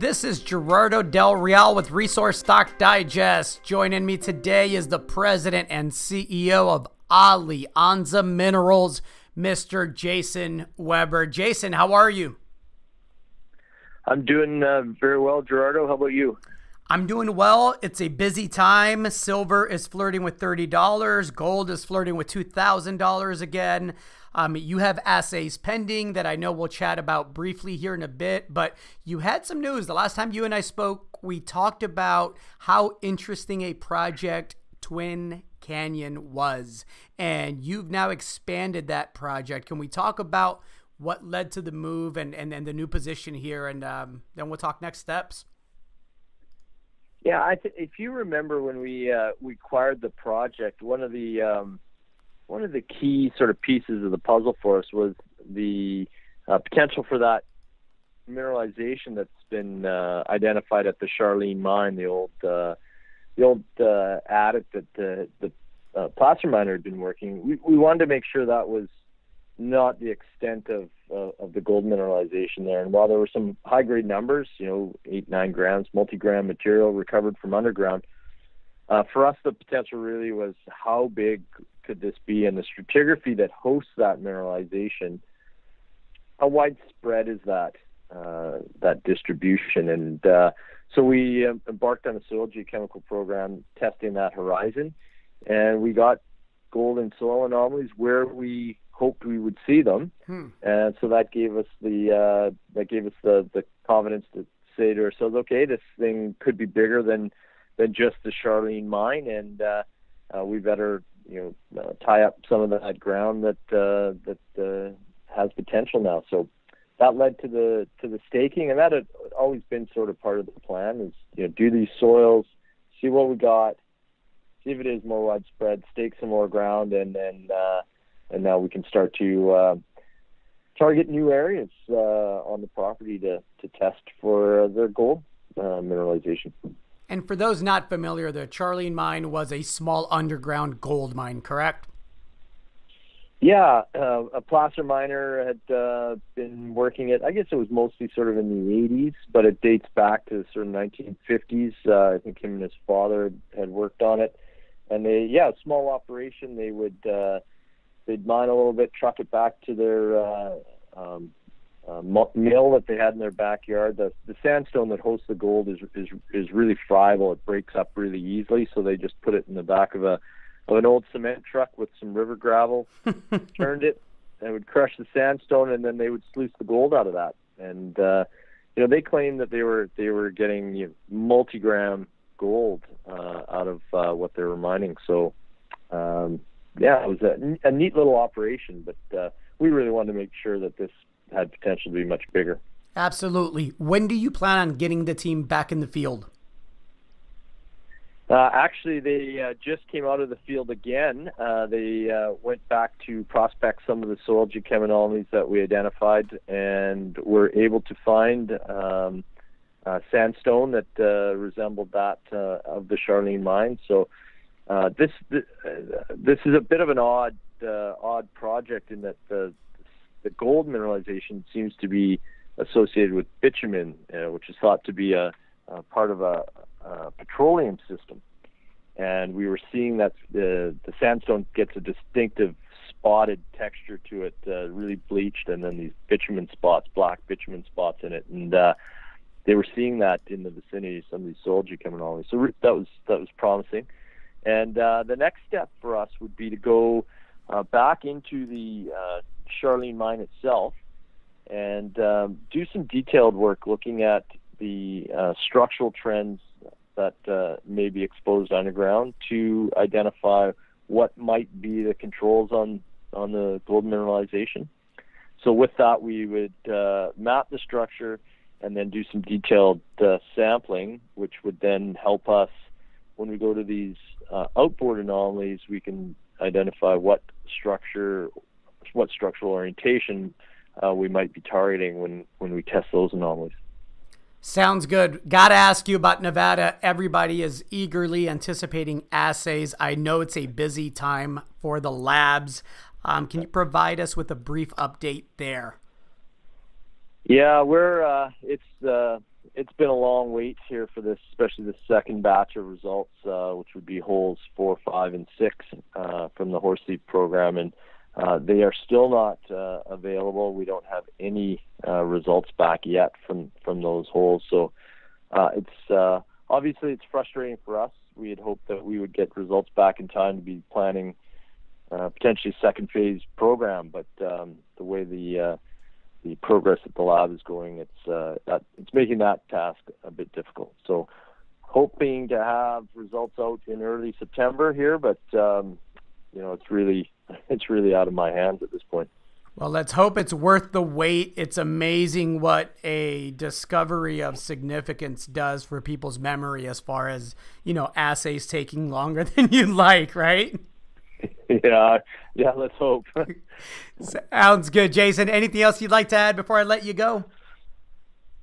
This is Gerardo Del Real with Resource Stock Digest. Joining me today is the president and CEO of Alianza Minerals, Mr. Jason Weber. Jason, how are you? I'm doing uh, very well, Gerardo. How about you? I'm doing well. It's a busy time. Silver is flirting with $30. Gold is flirting with $2,000 again. Um, you have assays pending that I know we'll chat about briefly here in a bit, but you had some news. The last time you and I spoke, we talked about how interesting a project Twin Canyon was, and you've now expanded that project. Can we talk about what led to the move and, and, and the new position here, and um, then we'll talk next steps? Yeah, I th- if you remember when we uh, we acquired the project, one of the um, one of the key sort of pieces of the puzzle for us was the uh, potential for that mineralization that's been uh, identified at the Charlene mine, the old uh, the old uh, adit that the the uh, placer miner had been working. We we wanted to make sure that was not the extent of uh, of the gold mineralization there. And while there were some high grade numbers, you know, eight nine grams multi gram material recovered from underground, uh, for us the potential really was how big could this be, and the stratigraphy that hosts that mineralization. How widespread is that uh, that distribution? And uh, so we um, embarked on a soil geochemical program testing that horizon, and we got gold and soil anomalies where we hoped we would see them, hmm. and so that gave us the uh, that gave us the the confidence to say to ourselves, okay, this thing could be bigger than than just the Charlene mine, and uh, uh, we better you know uh, tie up some of that ground that uh, that uh, has potential now. So that led to the to the staking, and that had always been sort of part of the plan is you know do these soils, see what we got, see if it is more widespread, stake some more ground, and then uh, and now we can start to uh, target new areas uh, on the property to, to test for their gold uh, mineralization. And for those not familiar, the Charlene mine was a small underground gold mine, correct? Yeah, uh, a placer miner had uh, been working it. I guess it was mostly sort of in the 80s, but it dates back to the sort of 1950s. Uh, I think him and his father had worked on it, and they, yeah, small operation. They would uh, they'd mine a little bit, truck it back to their uh, um, uh, mill that they had in their backyard. The the sandstone that hosts the gold is is is really friable. It breaks up really easily, so they just put it in the back of a of an old cement truck with some river gravel, turned it, and would crush the sandstone, and then they would sluice the gold out of that. And uh, you know, they claimed that they were they were getting you know, multi-gram gold uh, out of uh, what they were mining. So um, yeah, it was a, a neat little operation, but uh, we really wanted to make sure that this had potential to be much bigger. Absolutely. When do you plan on getting the team back in the field? Uh, actually, they uh, just came out of the field again. Uh, they uh, went back to prospect some of the soil geochem anomalies that we identified, and were able to find um, uh, sandstone that uh, resembled that of the Charlene mine. So uh, this this is a bit of an odd uh, odd project in that the the gold mineralization seems to be associated with bitumen, uh, which is thought to be a, a part of a, a, petroleum system. And we were seeing that the the sandstone gets a distinctive spotted texture to it, uh, really bleached, and then these bitumen spots, black bitumen spots in it, and uh, they were seeing that in the vicinity some of these soldiers coming geochemical So that was that was promising. And uh, the next step for us would be to go uh, back into the uh, Charlene mine itself and um, do some detailed work looking at the uh, structural trends that uh, may be exposed underground to identify what might be the controls on, on the gold mineralization. So with that, we would uh, map the structure and then do some detailed sampling, which would then help us when we go to these uh, outboard anomalies, we can identify what structure, what structural orientation uh, we might be targeting when, when we test those anomalies. Sounds good. Got to ask you about Nevada. Everybody is eagerly anticipating assays. I know it's a busy time for the labs. Um, can you provide us with a brief update there? Yeah, we're uh, it's uh, it's been a long wait here for this, especially the second batch of results, uh, which would be holes four, five, and six uh, from the Horsethief program, and uh, they are still not uh, available. We don't have any uh, results back yet from from those holes, so uh, it's uh, obviously it's frustrating for us. We had hoped that we would get results back in time to be planning uh, potentially second phase program, but um, the way the uh, the progress that the lab is going, it's uh, that, it's making that task a bit difficult. So, hoping to have results out in early September here, but um, you know, it's really it's really out of my hands at this point. Well, let's hope it's worth the wait. It's amazing what a discovery of significance does for people's memory as far as, you know, assays taking longer than you'd like, right? Yeah, yeah, let's hope. Sounds good, Jason. Anything else you'd like to add before I let you go?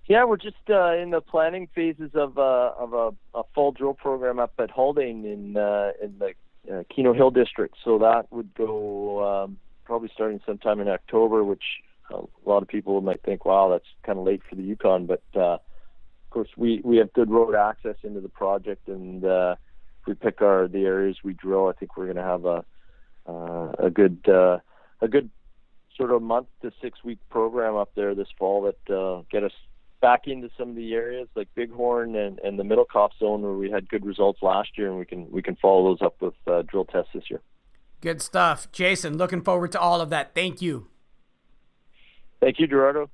Yeah, we're just uh, in the planning phases of uh, of a, a fall drill program up at Haldane in uh, in the uh, Keno Hill district. So that would go um, probably starting sometime in October, which a lot of people might think, wow, that's kind of late for the Yukon. But uh, of course, we, we have good road access into the project, and uh, we pick our the areas we drill, I think we're going to have a uh, a good uh, a good sort of month to six week program up there this fall that uh, get us back into some of the areas like Bighorn and, and the Middlecoff zone where we had good results last year, and we can we can follow those up with uh, drill tests this year. Good stuff, Jason. Looking forward to all of that. Thank you. Thank you, Gerardo.